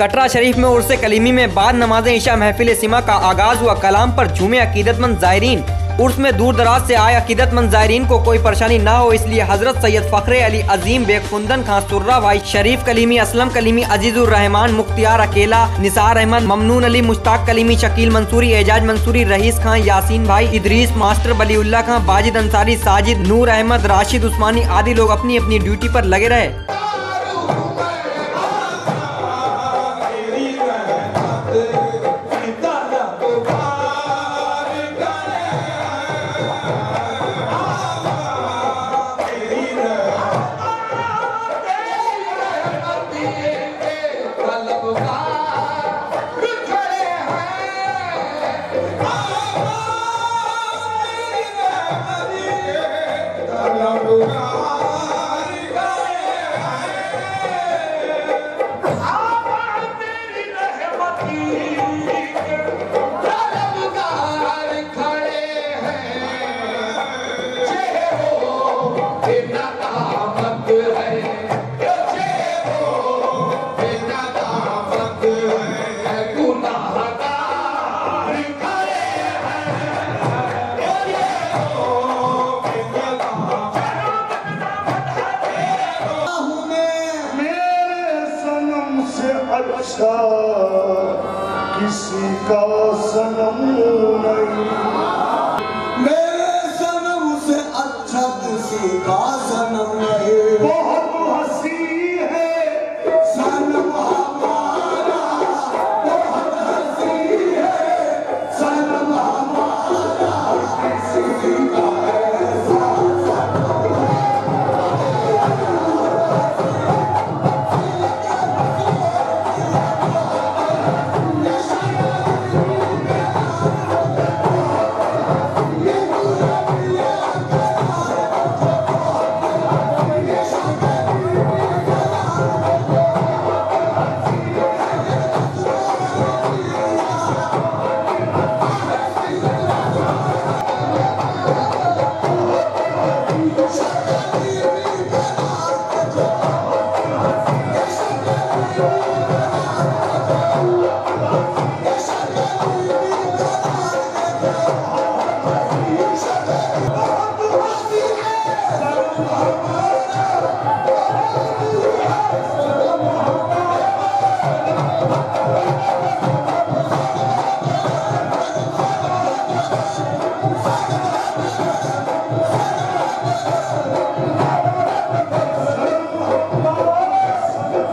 कटरा शरीफ में उर्स कलीमी में बाद नमाज़ ईशा महफिल सिमा का आगाज़ हुआ। कलाम पर झूमे अकीदतमंद जायरीन। उर्स में दूर दराज से आए अकीदतमंद जायरीन को कोई परेशानी न हो, इसलिए हज़रत सैयद फ़खरे अली अजीम बेगुंदन खान सुर्रा भाई शरीफ कलीमी, असलम कलीमी अजीजुर रहमान मुख्तियार अकेला, निसार अहमद, ममनून अली, मुश्ताक कलीमी, शकील मंसूरी, एजाज मंसूरी, रईस खान यासीन भाई, इदरीस, मास्टर बलीउल्ला खान बाजिद अंसारी, साजिद, नूर अहमद, राशिद उस्मानी आदि लोग अपनी अपनी ड्यूटी पर लगे रहे। मेरे सनम से अच्छा किसी का सनम नहीं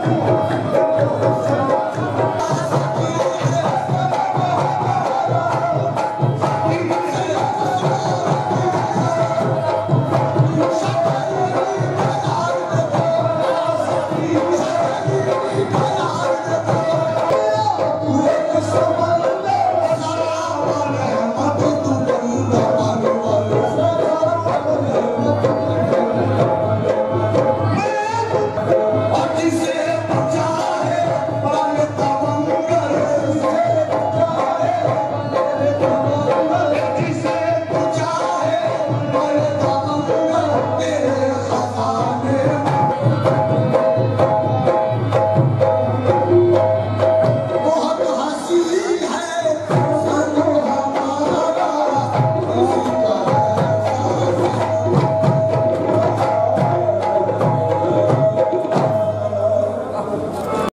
Música